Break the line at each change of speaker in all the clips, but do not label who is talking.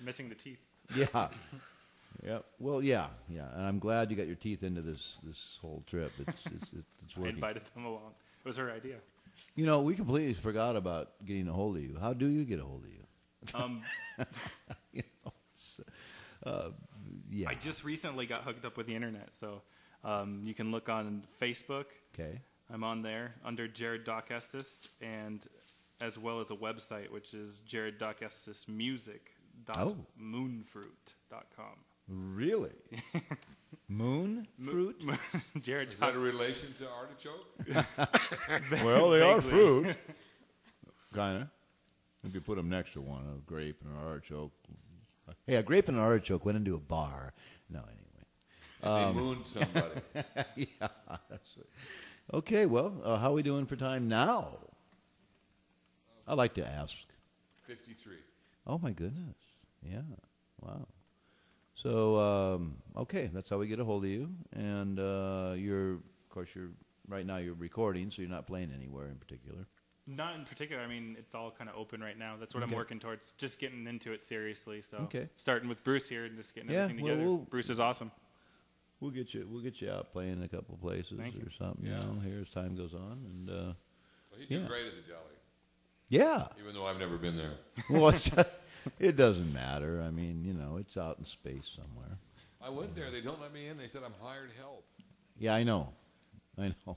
Missing the teeth.
Yeah. Yeah. Well, yeah, yeah. And I'm glad you got your teeth into this this whole trip. It's it's it's, it's
I
working.
invited them along. It was her idea.
You know, we completely forgot about getting a hold of you. How do you get a hold of you?
Um,
you know, it's, uh, yeah.
I just recently got hooked up with the internet, so um, you can look on Facebook.
okay.
I'm on there under Jared Doc Estes, and as well as a website which is Jared Doc Estes Music
Oh.
moonfruit.com.
Really? Moon fruit?
Jared
Is
Doc
that a relation to artichoke?
well, they are fruit. Kinda. If you put them next to one, a grape and an artichoke. Hey, a grape and an artichoke went into a bar. No, anyway.
And they mooned somebody.
yeah. That's it. Okay, well, uh, how are we doing for time now? I'd like to ask.
53.
Oh my goodness! Yeah, wow. So um, okay, that's how we get a hold of you, and uh, you're, of course, you're right now you're recording, so you're not playing anywhere in particular.
Not in particular. I mean, it's all kind of open right now. That's what
Okay.
I'm working towards. Just getting into it seriously. So
Okay.
starting with Bruce here and just getting
Yeah,
everything together.
we'll-
Bruce is awesome.
We'll get you. We'll get you out playing in a couple places
Thank
or
you.
something.
Yeah.
You know, here as time goes on, and uh,
Well, he did
Yeah.
great at the Jolly,
yeah.
even though I've never been there.
well, it's, it doesn't matter. I mean, you know, it's out in space somewhere.
I went there. They don't let me in. They said I'm hired help.
Yeah, I know. I know.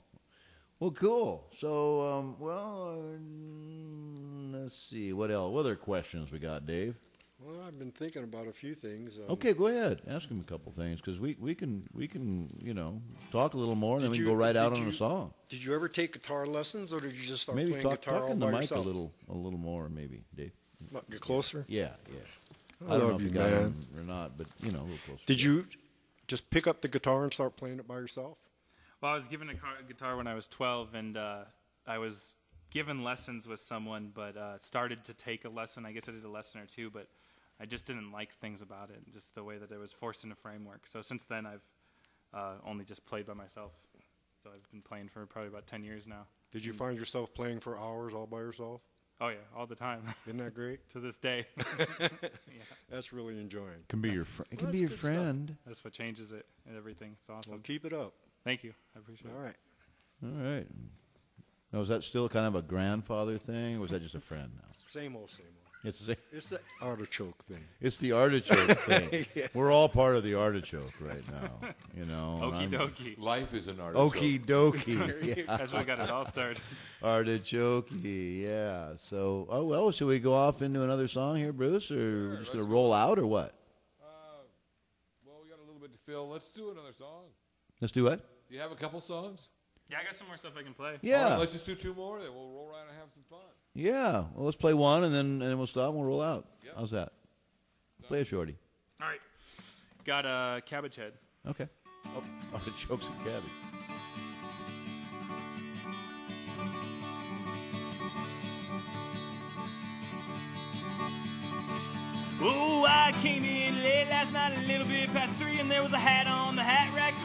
Well, cool. So, um, well, uh, let's see. What else? What other questions we got, Dave?
Well, I've been thinking about a few things. Um,
Okay, go ahead. Ask him a couple things because we, we can we can you know talk a little more and then we
you-
can go right out
did
on a song.
Did you ever take guitar lessons, or did you just start
Maybe
playing
talk
guitar
talk
all
in the
by
mic
yourself?
a little a little more, maybe, Dave.
What, Get closer.
Yeah, yeah.
I
I don't know
love
if you
you,
got
man.
him or not, but you know, a little closer.
Did you just pick up the guitar and start playing it by yourself?
Well, I was given a car- guitar when I was 12, and uh, I was given lessons with someone, but uh, started to take a lesson. I guess I did a lesson or two, but I just didn't like things about it, just the way that it was forced into framework. So since then, I've uh, only just played by myself. So I've been playing for probably about 10 years now.
Did you find yourself playing for hours all by yourself?
Oh yeah, all the time
Isn't that great?
to this day.
That's really enjoying.
Can be your friend. It can
Well,
be your
that's good stuff.
friend.
That's what changes it and everything. It's awesome.
Well, keep it up.
Thank you. I appreciate
All
it.
right.
All right. Now, is that still kind of a grandfather thing, or was that just a friend now?
Same old, same old.
It's the,
It's the artichoke thing.
it's the artichoke thing. We're all part of the artichoke right now. You know. and
Okie dokie.
Life is an artichoke.
Okie dokie. yeah.
That's what got it all started.
Artichoke. Yeah. So, oh well, should we go off into another song here, Bruce, or we're just gonna
go.
roll out, or what?
Uh, well, we got a little bit to fill. Let's do another song.
Let's do what?
Do you have a couple songs?
Yeah, I got some more stuff I can play.
Yeah.
right, let's just do two more. Then we'll roll around and have some fun.
Yeah. Well, let's play one, and then and then we'll stop and we'll roll out.
Yep.
How's that? Play a shorty.
All right. Got a cabbage head.
Okay. Oh, oh artichokes and cabbage.
Oh, I came in late last night, a little bit past three, and there was a hat on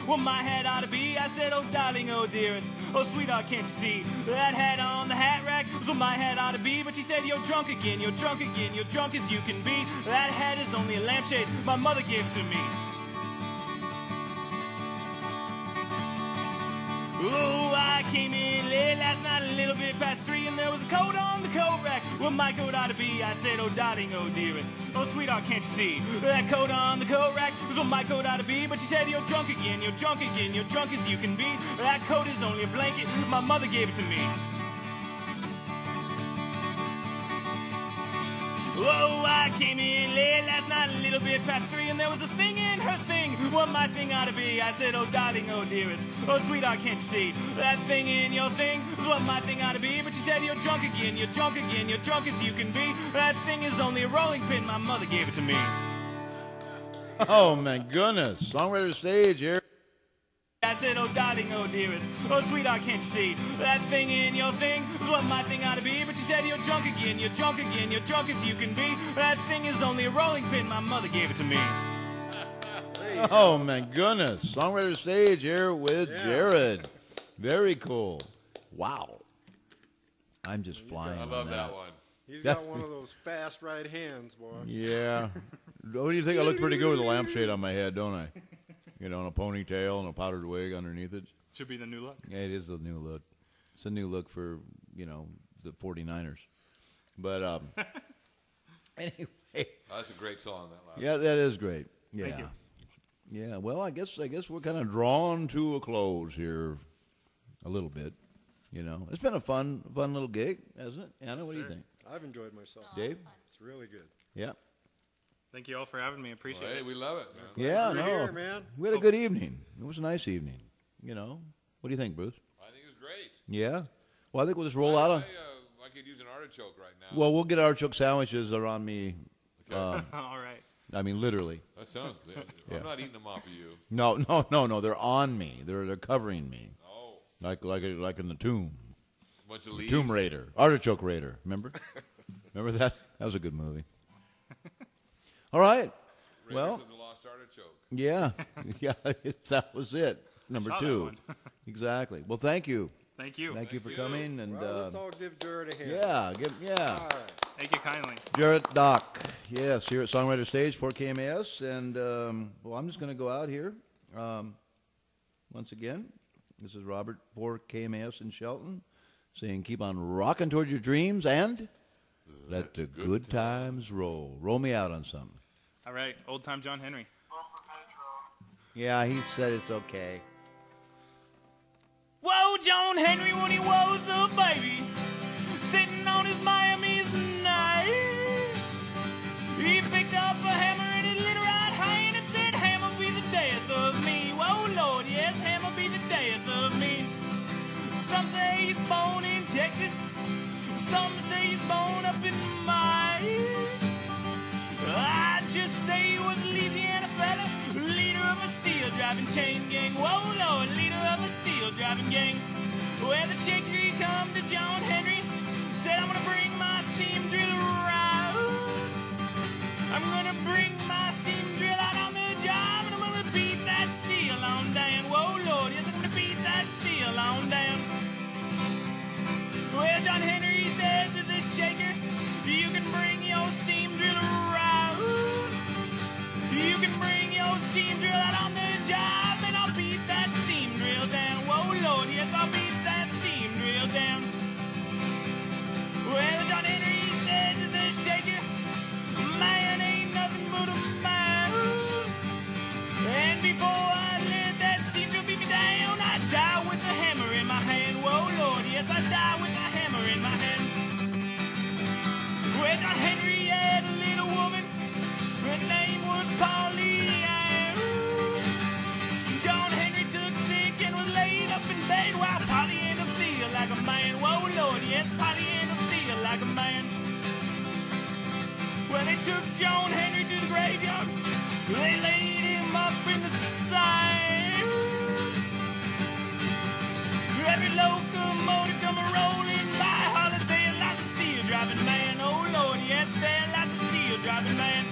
the hat rack. Well, my hat ought to be. I said, Oh, darling, oh, dearest, oh, sweetheart, can't you see? That hat on the hat rack was what my hat ought to be. But she said, You're drunk again, you're drunk again, you're drunk as you can be. That hat is only a lampshade. My mother gave to me. Came in late last night, a little bit past three, and there was a coat on the coat rack. Well, my coat ought to be. I said, Oh, darling, oh, dearest, oh, sweetheart, can't you see? That coat on the coat rack was what my coat ought to be. But she said, You're drunk again, you're drunk again, you're drunk as you can be. That coat is only a blanket. My mother gave it to me. Oh, I came in late last night, a little bit past three, and there was a thing in her thing. What my thing ought to be. I said, Oh, darling, oh, dearest, oh, sweetheart, can't you see? That thing in your thing is what my thing ought to be. But she said, You're drunk again, you're drunk again, you're drunk as you can be. That thing is only a rolling pin. My mother gave it to me.
Oh my goodness! Songwriter stage here.
I said, Oh, darling, oh, dearest, oh, sweetheart, can't you see? That thing in your thing is what my thing ought to be. But she said, You're drunk again, you're drunk again, you're drunk as you can be. That thing is only a rolling pin. My mother gave it to me.
Oh my goodness! Songwriter stage here with Jared. Very cool. Wow. I'm just flying.
I
on
love that one.
He's got one of those fast right hands, boy.
Yeah. What do you think? I look pretty good with a lampshade on my head, don't I? You know, and a ponytail and a powdered wig underneath it.
Should be the new look.
Yeah, it is the new look. It's a new look for, you know, the 49ers. But um, anyway,
Oh, that's a great song. That last.
yeah, that is great. Yeah.
Thank you.
Yeah, well, I guess I guess we're kind of drawn to a close here a little bit. You know, it's been a fun fun little gig, hasn't it? Anna, what do you
sir.
think?
I've enjoyed myself.
Dave?
It's really good.
Yeah.
Thank you all for having me. Appreciate
Hey,
it.
we love it, man.
Yeah,
We're
no.
here, man.
We had a good evening. It was a nice evening. You know, what do you think, Bruce?
I think it was great.
Yeah. Well, I think we'll just roll
I,
out
I,
on.
uh, I could use an artichoke right now.
Well, we'll get artichoke sandwiches around me.
all right.
I mean, literally.
That sounds good.
Yeah.
I'm not eating them off of you.
No, no, no, no. They're on me. They're they're covering me,
Oh,
like like like in the tomb.
bunch of leaves.
Tomb Raider, Artichoke Raider. Remember? Remember that? That was a good movie. All right.
Raiders
Well-
of the Lost Artichoke.
Yeah, yeah. that was it. Number
saw that
two.
one.
exactly. Well, thank you.
Thank you.
Thank you for
you.
coming. And
Well,
uh,
let's all give Jared a hand.
yeah, give, yeah.
All right.
Thank you kindly.
Jared Doc, yes, here at Songwriter Stage for KMAS. And, um, well, I'm just going to go out here. Um, once again, this is Robert for KMAS in Shelton saying, keep on rocking toward your dreams and let the good times roll. Roll me out on something.
All right. Old time John Henry.
Yeah, he said it's okay.
Whoa, John Henry when he was a baby, sitting on his Miami's night. He picked up a hammer in his little right hand and said, Hammer be the death of me. Whoa, Lord, yes, hammer be the death of me. Some say he's born in Texas, some say he's born up in Maine. I just say he was a Louisiana fella, leader of a steel driving chain gang. Whoa, Lord, leader of driving gang. Where the shaker he come to John Henry, said I'm gonna bring my steam drill around. I'm gonna bring my steam drill out on the job, and I'm gonna beat that steel on down. Whoa, Lord, yes, I'm gonna beat that steel on down. Well, John Henry took John Henry to the graveyard. They laid him up in the side. Every locomotive come rolling by, Holiday, lots of steel driving man. Oh Lord, yes, there lots of steel driving man.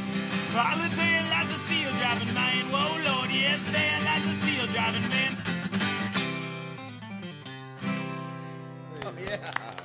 Holiday, lots of steel driving man. Oh Lord, yes, there lots of steel driving man. Oh yeah.